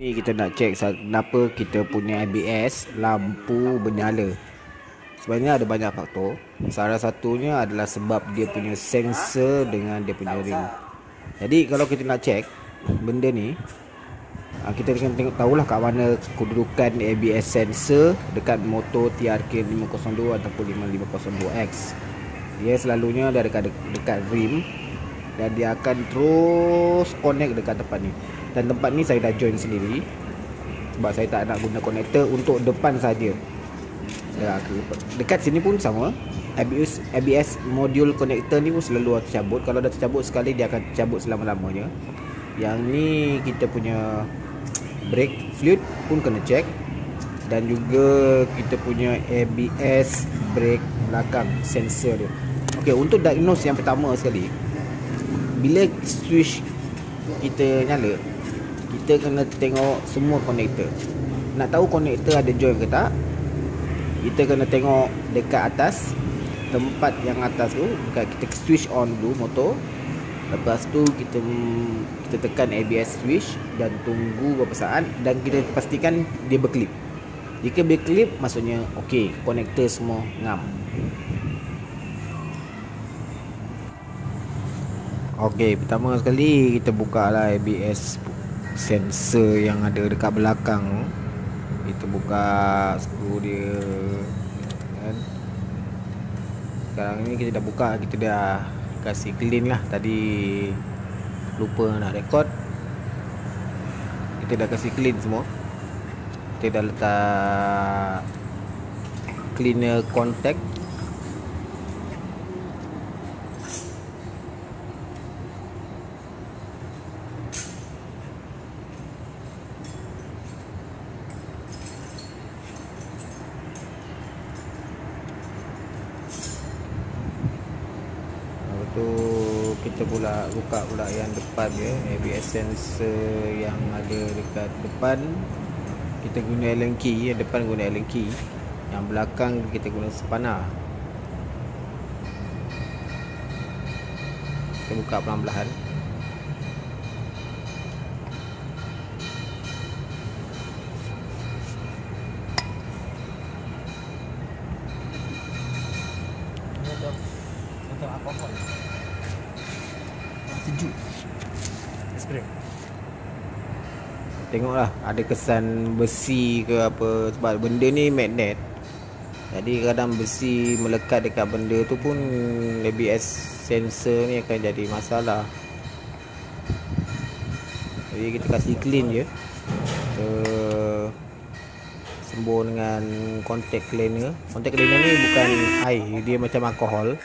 Ni kita nak check kenapa kita punya ABS lampu bernyala. Sebenarnya ada banyak faktor. Salah satunya adalah sebab dia punya sensor dengan dia punya ring. Jadi kalau kita nak check benda ni ah, kita kena tengok tahulah kat mana kedudukan ABS sensor dekat motor TRK 502 ataupun 5502X. Dia selalunya dia dekat dekat rim dan dia akan terus connect dekat tempat ni dan tempat ni saya dah join sendiri sebab saya tak nak guna konektor untuk depan saja. Ya, dekat sini pun sama. ABS ABS modul konektor ni pun selalu tercabut. Kalau dah tercabut sekali dia akan tercabut selama-lamanya. Yang ni kita punya brake fluid pun kena check dan juga kita punya ABS brake belakang sensor dia. Okey, untuk diagnose yang pertama sekali bila switch kita nyala kita kena tengok semua konektor nak tahu konektor ada join ke tak kita kena tengok dekat atas tempat yang atas tu dekat kita switch on dulu motor. Lepas tu kita kita tekan ABS switch dan tunggu beberapa saat dan kita pastikan dia berklip jika berklip maksudnya okey konektor semua ngam Okey, pertama sekali kita buka lah ABS sensor yang ada dekat belakang. Kita buka skru dia. Kan? Sekarang ni kita dah buka kita dah kasih clean lah. Tadi lupa nak record. Kita dah kasih clean semua. Kita dah letak cleaner contact tu kita pula buka pula yang depan dia ABS sensor yang ada dekat depan. Kita guna Allen key yang depan guna Allen key. Yang belakang kita guna spana kita buka pelan-pelan sejuk. Spray tengoklah ada kesan besi ke apa. Sebab benda ni magnet. Jadi kadang besi melekat dekat benda tu pun ABS sensor ni akan jadi masalah. Jadi kita kasih clean je. Kita sembuh dengan contact cleaner. Contact cleaner ni bukan air dia macam alkohol